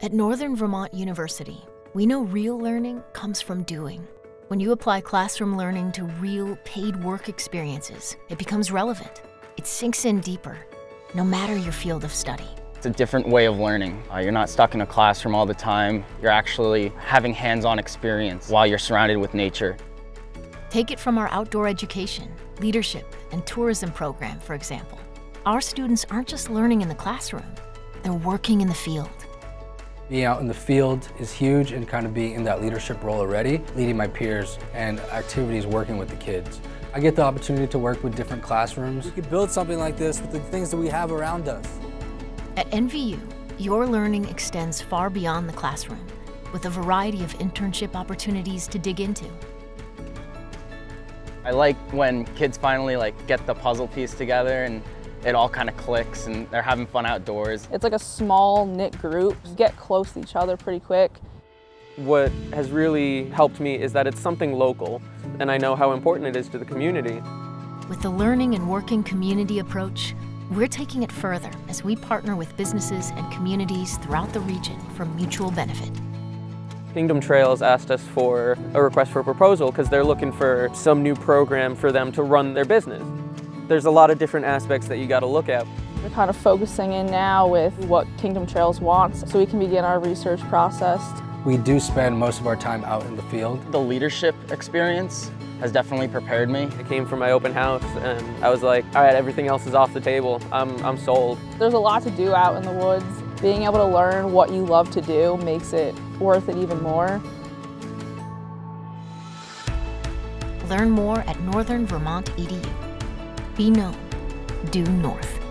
At Northern Vermont University, we know real learning comes from doing. When you apply classroom learning to real paid work experiences, it becomes relevant. It sinks in deeper, no matter your field of study. It's a different way of learning. Uh, you're not stuck in a classroom all the time. You're actually having hands-on experience while you're surrounded with nature. Take it from our outdoor education, leadership, and tourism program, for example. Our students aren't just learning in the classroom, they're working in the field. Being out in the field is huge and kind of being in that leadership role already, leading my peers and activities working with the kids. I get the opportunity to work with different classrooms. We could build something like this with the things that we have around us. At NVU, your learning extends far beyond the classroom with a variety of internship opportunities to dig into. I like when kids finally like get the puzzle piece together and it all kind of clicks and they're having fun outdoors. It's like a small knit group. You get close to each other pretty quick. What has really helped me is that it's something local and I know how important it is to the community. With the learning and working community approach, we're taking it further as we partner with businesses and communities throughout the region for mutual benefit. Kingdom Trails asked us for a request for a proposal because they're looking for some new program for them to run their business. There's a lot of different aspects that you got to look at. We're kind of focusing in now with what Kingdom Trails wants so we can begin our research process. We do spend most of our time out in the field. The leadership experience has definitely prepared me. I came from my open house and I was like, all right, everything else is off the table. I'm, I'm sold. There's a lot to do out in the woods. Being able to learn what you love to do makes it worth it even more. Learn more at northernvermont.edu. Be known. Due North.